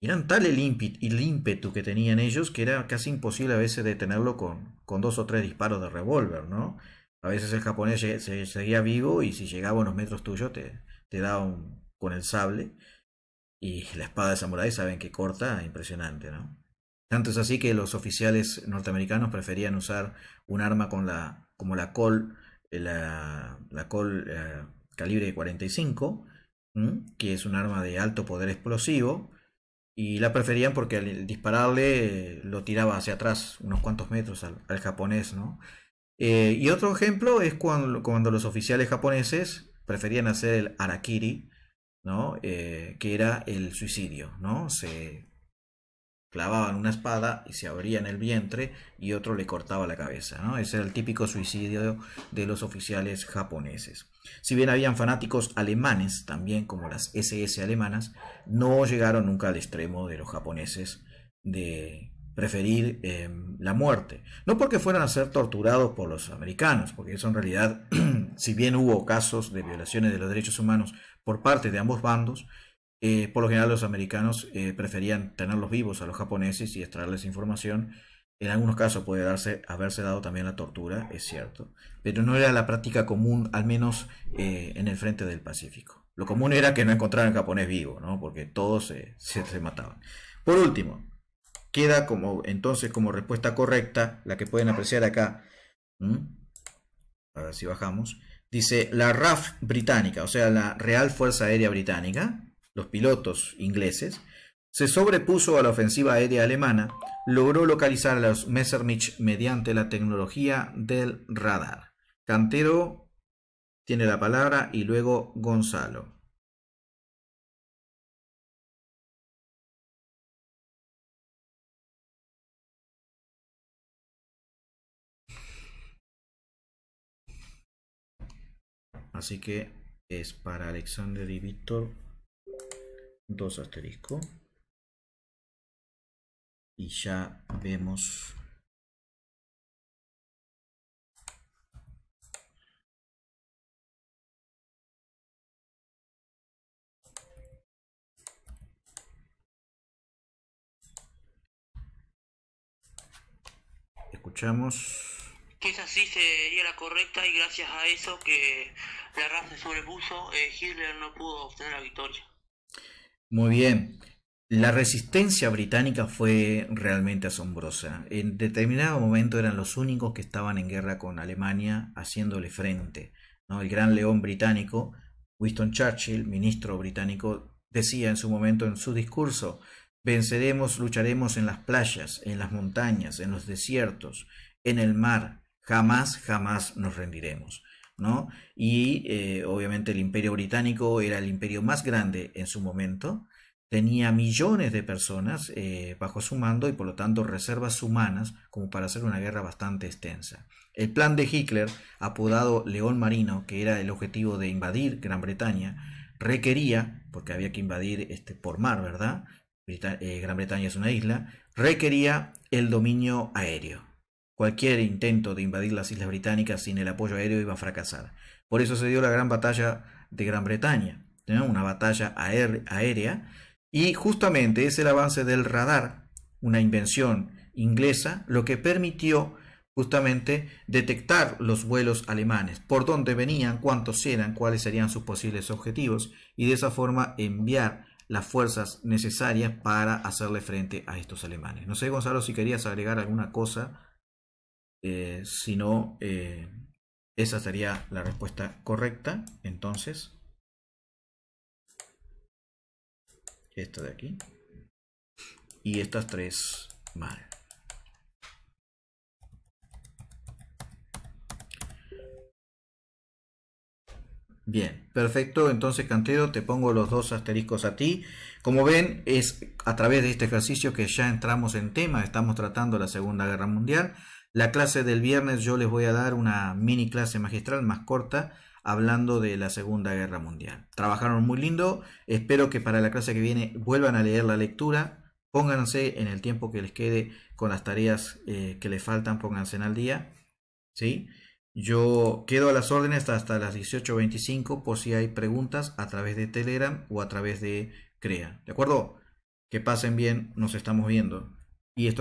Y eran tal el ímpetu, el ímpetu que tenían ellos que era casi imposible a veces detenerlo con, con dos o tres disparos de revólver, ¿no? A veces el japonés se, se- seguía vivo y si llegaba a unos metros tuyos te, te daba con el sable. Y la espada de samurái saben que corta, impresionante, ¿no? Tanto es así que los oficiales norteamericanos preferían usar un arma con la, como la Col, eh, la, la eh, calibre 45, ¿m? que es un arma de alto poder explosivo, y la preferían porque al dispararle eh, lo tiraba hacia atrás unos cuantos metros al, japonés, ¿no? Y otro ejemplo es cuando, cuando los oficiales japoneses preferían hacer el harakiri, ¿no? Que era el suicidio, ¿no? Se clavaban una espada y se abrían el vientre y otro le cortaba la cabeza, ¿no? Ese era el típico suicidio de los oficiales japoneses. Si bien habían fanáticos alemanes, también como las SS alemanas, no llegaron nunca al extremo de los japoneses de preferir eh, la muerte. No porque fueran a ser torturados por los americanos, porque eso en realidad, si bien hubo casos de violaciones de los derechos humanos por parte de ambos bandos, eh, por lo general los americanos eh, preferían tenerlos vivos a los japoneses y extraerles información. En algunos casos puede darse, haberse dado también la tortura, es cierto, pero no era la práctica común, al menos eh, en el frente del Pacífico. Lo común era que no encontraran japonés vivo, ¿no? porque todos se, se, mataban. Por último, queda como entonces como respuesta correcta, la que pueden apreciar acá. A ver si bajamos. Dice la RAF británica, o sea, la Real Fuerza Aérea Británica, los pilotos ingleses, se sobrepuso a la ofensiva aérea alemana, logró localizar a los Messerschmitt mediante la tecnología del radar. Cantero tiene la palabra y luego Gonzalo. Así que es para Alexander y Víctor dos asterisco. Y ya vemos. Escuchamos. Que esa sí sería la correcta y gracias a eso que la raza sobrepuso, eh, Hitler no pudo obtener la victoria. Muy bien. La resistencia británica fue realmente asombrosa. En determinado momento eran los únicos que estaban en guerra con Alemania haciéndole frente. ¿no? El gran león británico, Winston Churchill, ministro británico, decía en su momento en su discurso, venceremos, lucharemos en las playas, en las montañas, en los desiertos, en el mar, jamás, jamás nos rendiremos. Y eh, obviamente el imperio británico era el imperio más grande en su momento, tenía millones de personas eh, bajo su mando y por lo tanto reservas humanas como para hacer una guerra bastante extensa. El plan de Hitler, apodado León Marino, que era el objetivo de invadir Gran Bretaña, requería, porque había que invadir este, por mar, ¿verdad? Eh, Gran Bretaña es una isla, requería el dominio aéreo. Cualquier intento de invadir las islas británicas sin el apoyo aéreo iba a fracasar. Por eso se dio la gran batalla de Gran Bretaña, una batalla aérea y justamente es el avance del radar, una invención inglesa, lo que permitió justamente detectar los vuelos alemanes, por dónde venían, cuántos eran, cuáles serían sus posibles objetivos y de esa forma enviar las fuerzas necesarias para hacerle frente a estos alemanes. No sé, Gonzalo, si querías agregar alguna cosa, eh, si no, eh, esa sería la respuesta correcta. Entonces, esta de aquí y estas tres mal. Bien, perfecto. Entonces, Cantero, te pongo los dos asteriscos a ti. Como ven, es a través de este ejercicio que ya entramos en tema. Estamos tratando la Segunda Guerra Mundial. La clase del viernes yo les voy a dar una mini clase magistral más corta hablando de la Segunda Guerra Mundial. Trabajaron muy lindo, espero que para la clase que viene vuelvan a leer la lectura, pónganse en el tiempo que les quede con las tareas eh, que les faltan, pónganse en al día. ¿sí? Yo quedo a las órdenes hasta las 18.25 por si hay preguntas a través de Telegram o a través de CREA. ¿De acuerdo? Que pasen bien, nos estamos viendo. Y esto